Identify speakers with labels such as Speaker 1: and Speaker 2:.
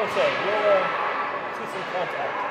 Speaker 1: Like I say, we'll uh, see some contact.